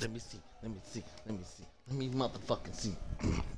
Let me see. Let me see. Let me see. Let me motherfucking see.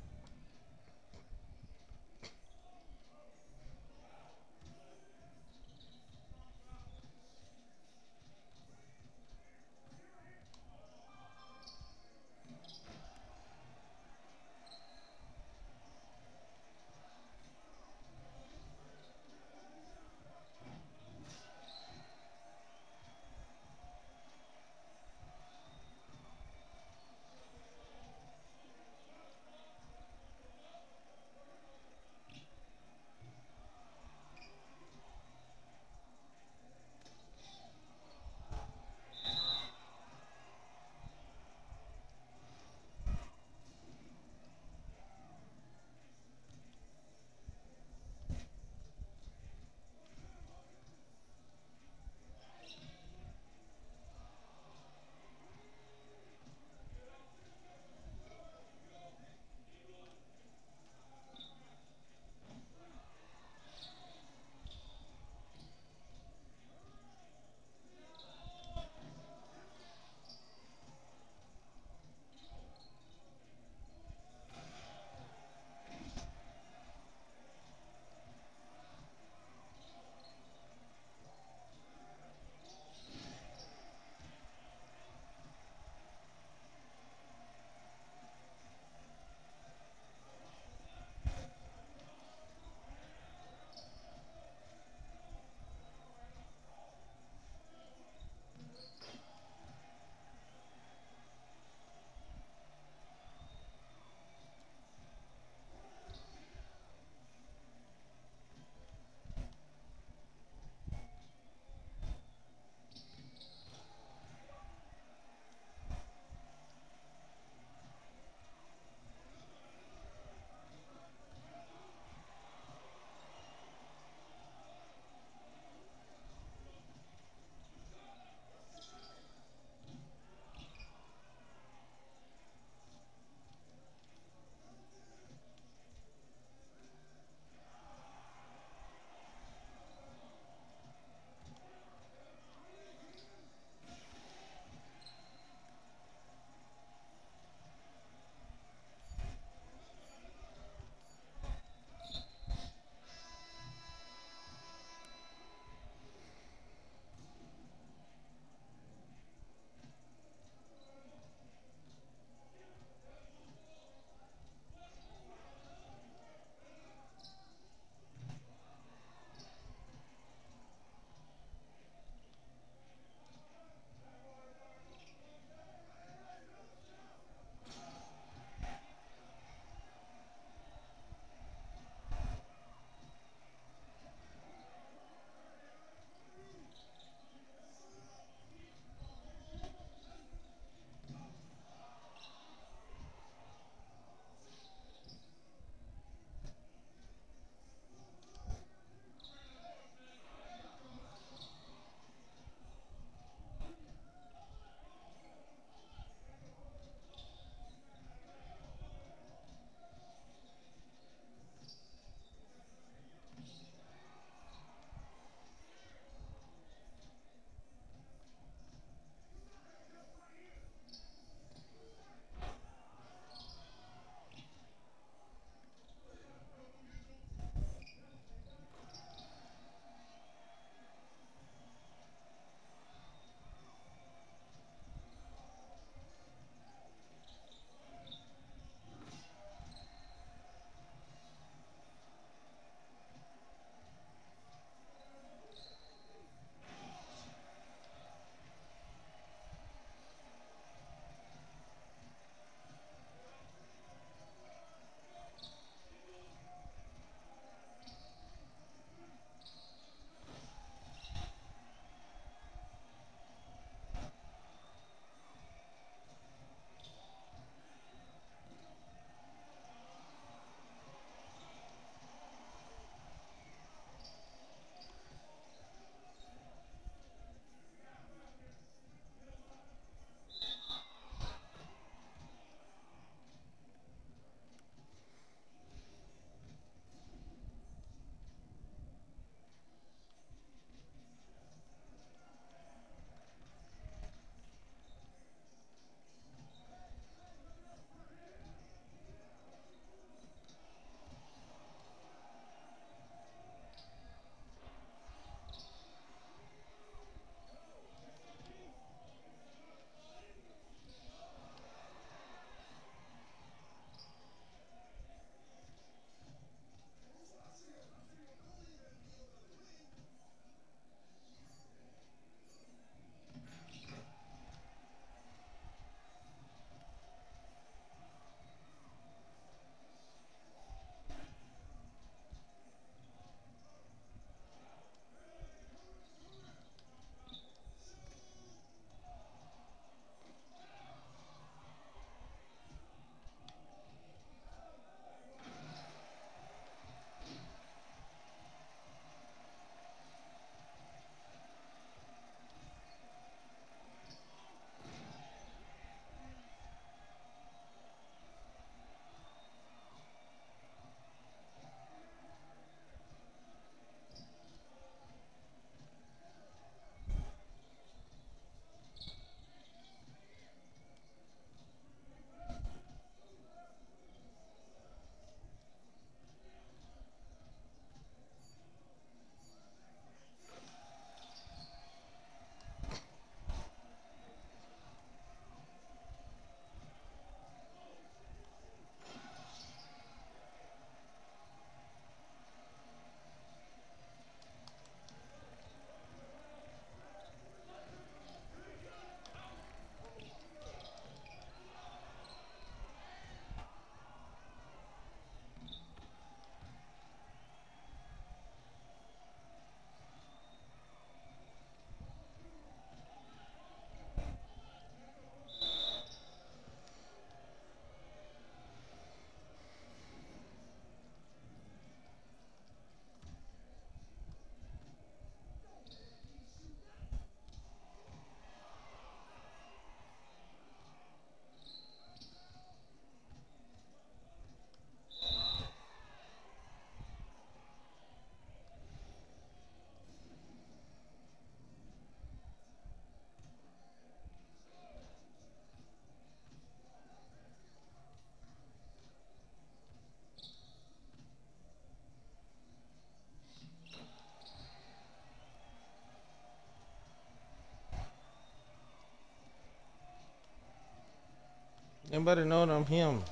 Anybody know them him?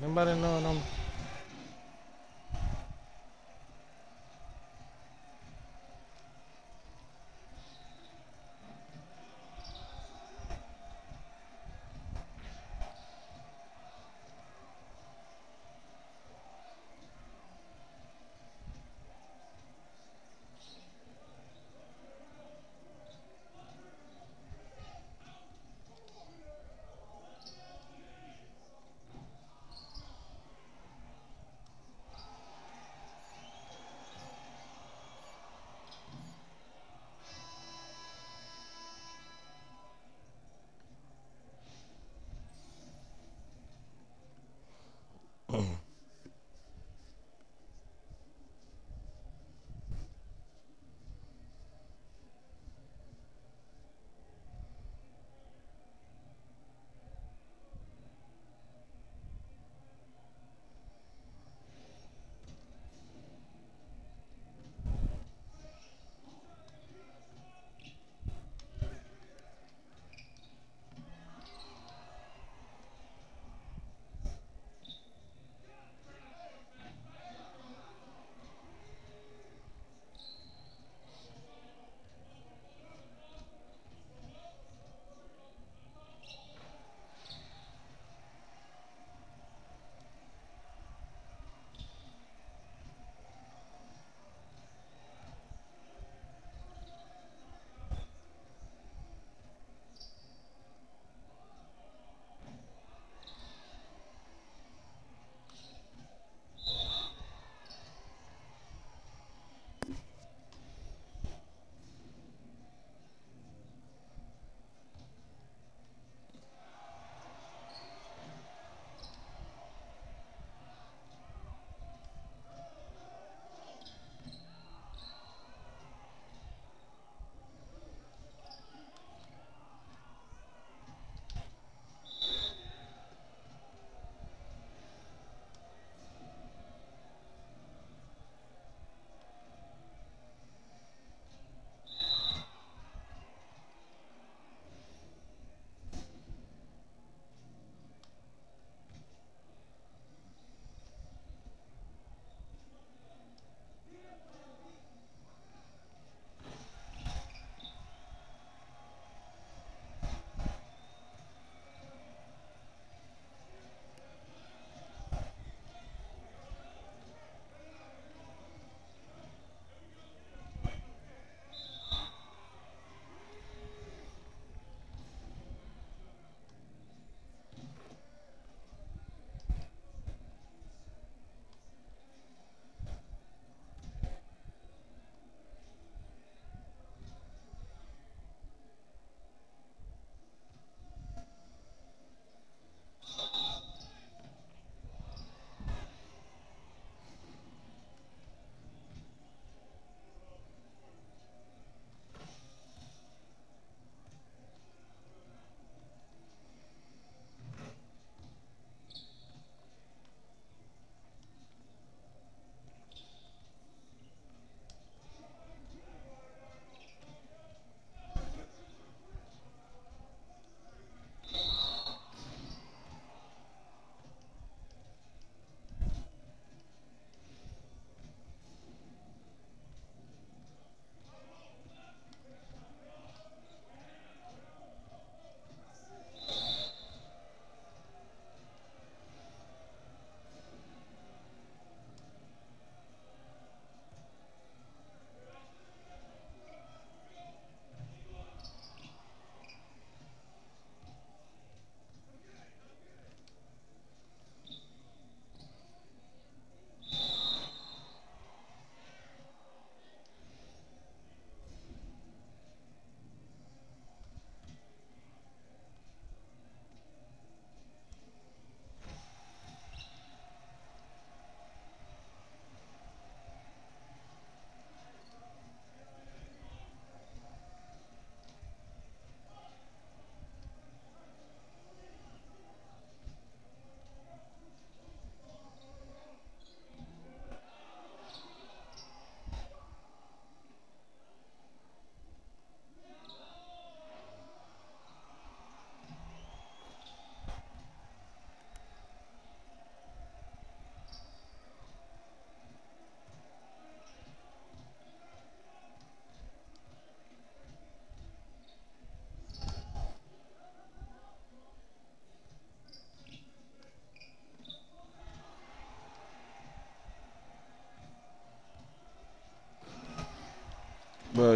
Anybody know them?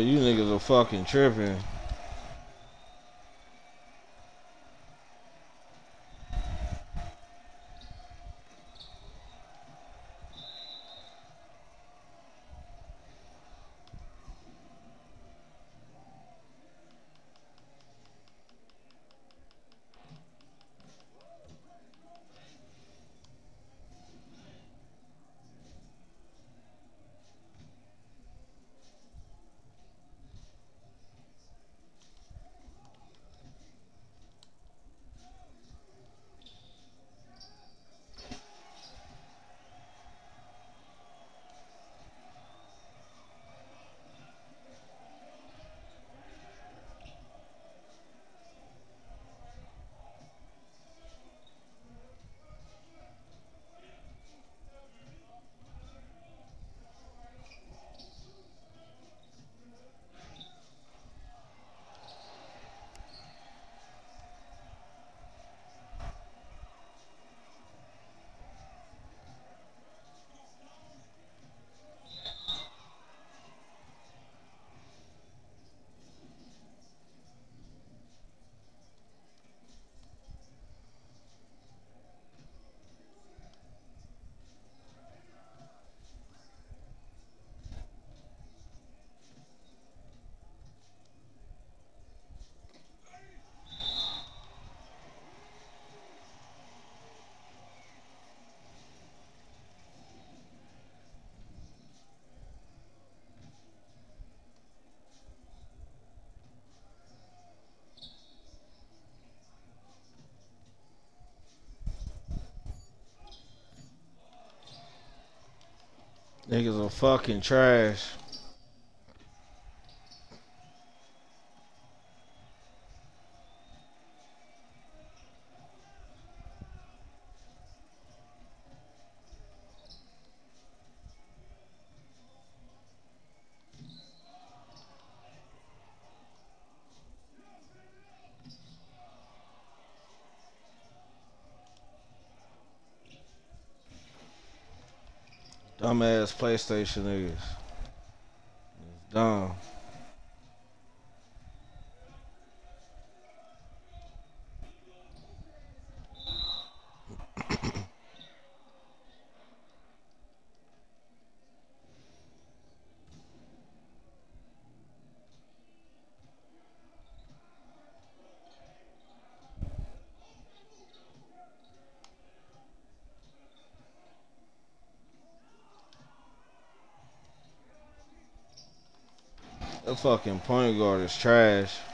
You niggas are fucking tripping. Niggas are fucking trash. Dumbass PlayStation niggas. It's dumb. The fucking point guard is trash.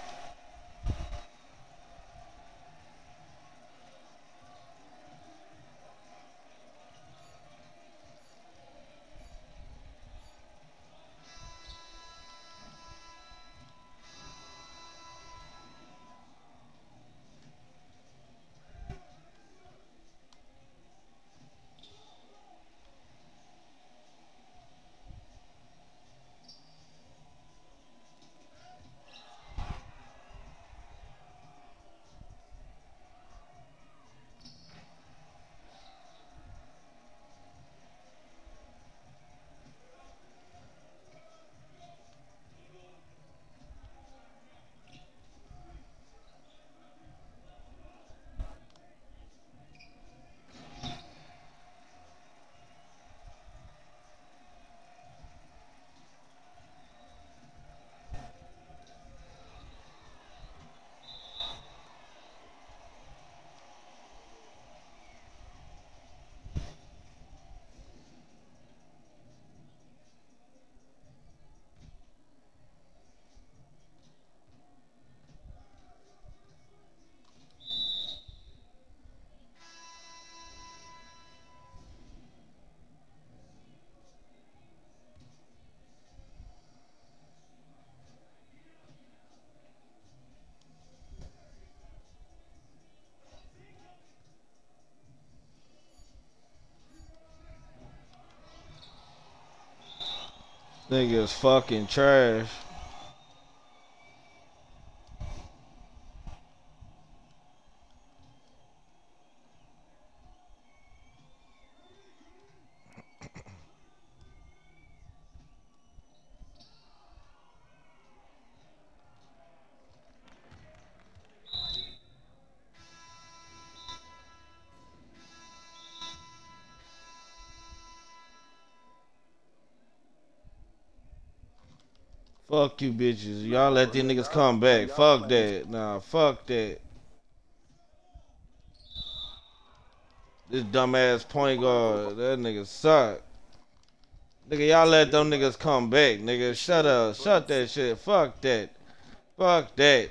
Nigga is fucking trash. Fuck you bitches. Y'all let these niggas come back. Fuck that. Nah, fuck that. This dumbass point guard, that nigga suck. Nigga, y'all let them niggas come back. Nigga, shut up. Shut that shit. Fuck that. Fuck that.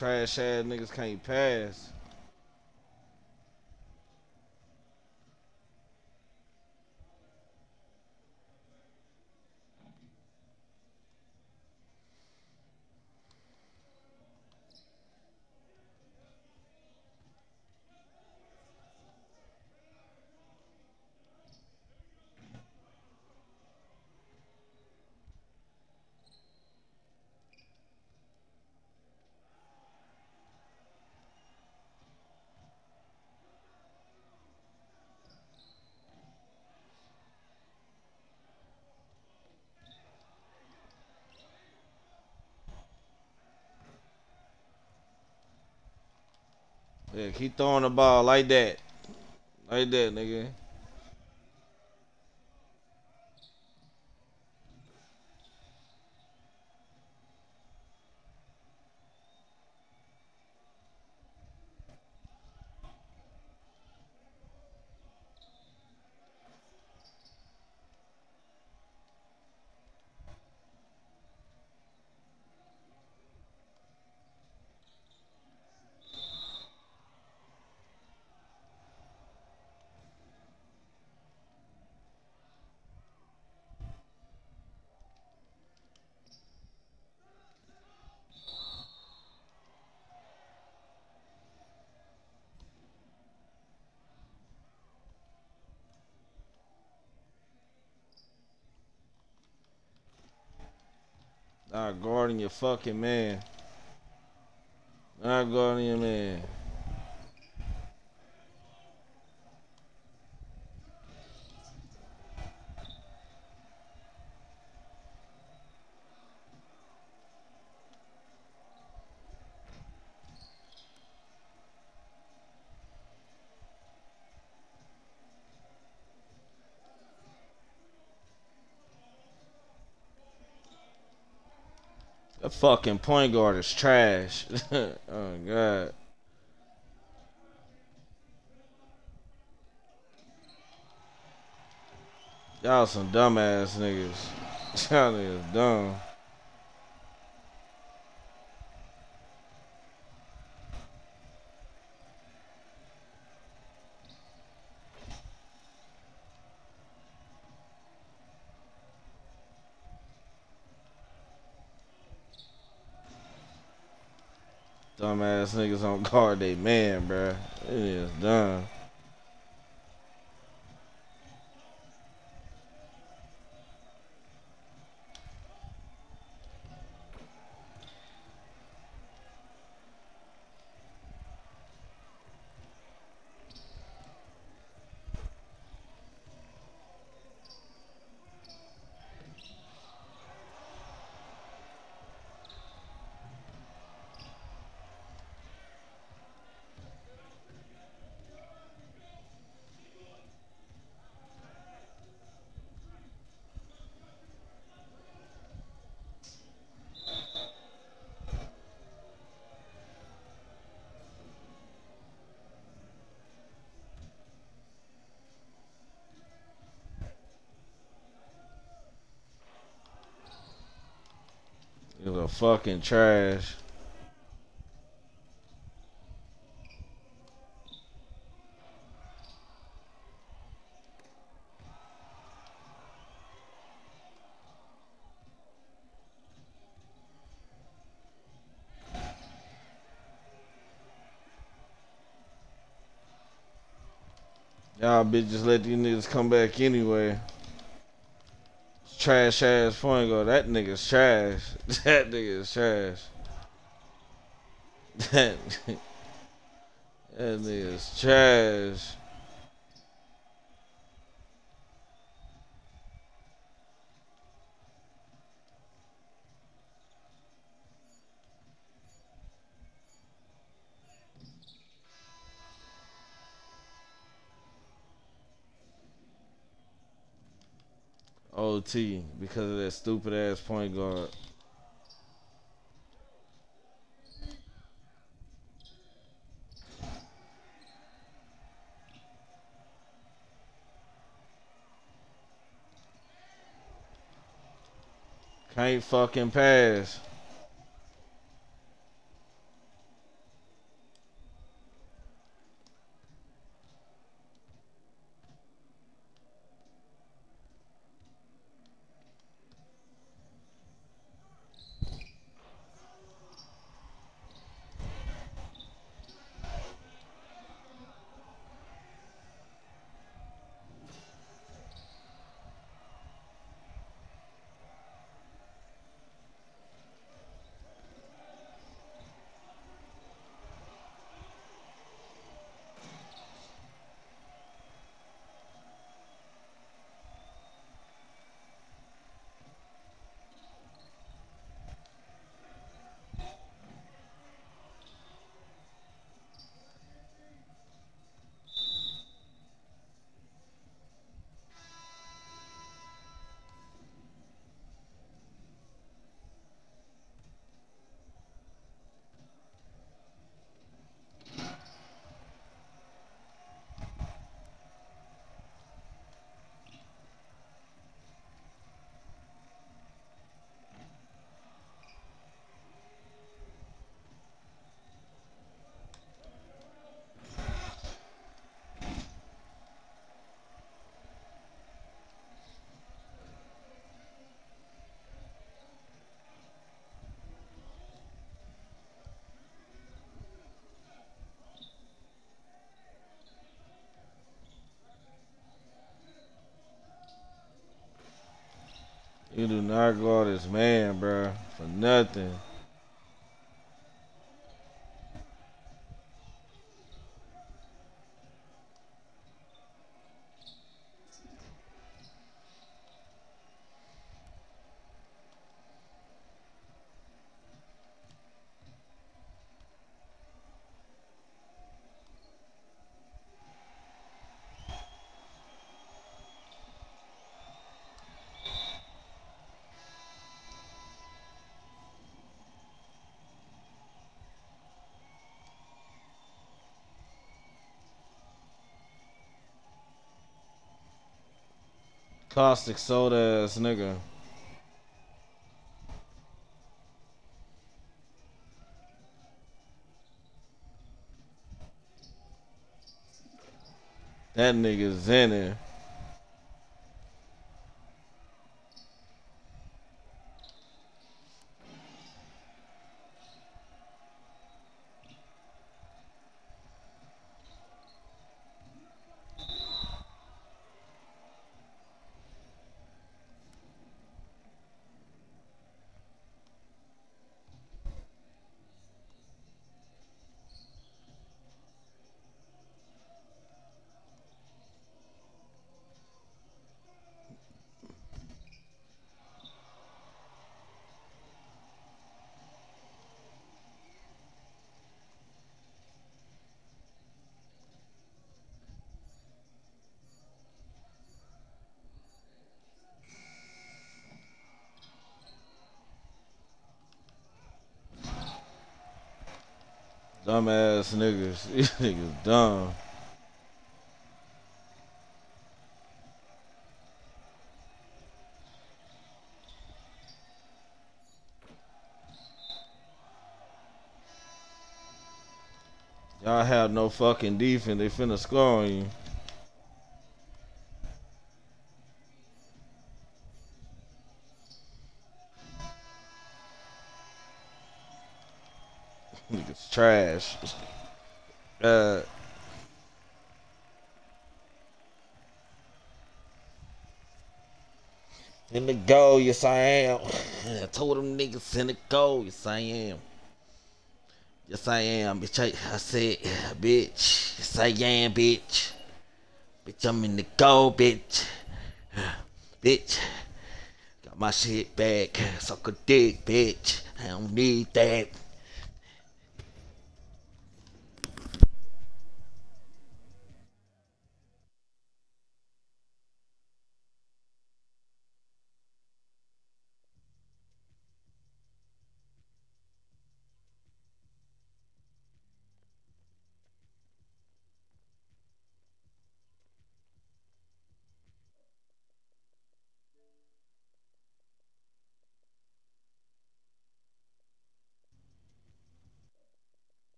Trash ass niggas can't pass. Keep throwing the ball like that. Like that, nigga. Not guarding your fucking man. Not guarding your man. The fucking point guard is trash. oh god. Y'all some dumbass niggas. Y'all niggas dumb. Dumbass niggas on guard they man, bruh. It is dumb. Fucking trash. Y'all bitches let these niggas come back anyway trash ass Fuego. That nigga's trash. That nigga's trash. That, that nigga's trash. OT because of that stupid ass point guard. Can't fucking pass. You do not guard this man, bro, for nothing. Caustic soda ass nigga. That nigga's in it. Dumbass niggas. These niggas dumb. Y'all have no fucking defense. They finna score on you. Trash. Uh. In the go, yes I am. I told them niggas in the go, yes I am. Yes, I am, bitch. I, I said, bitch. Yes, I am, bitch. Bitch, I'm in the go, bitch. Bitch. Got my shit back. Suck a dick, bitch. I don't need that.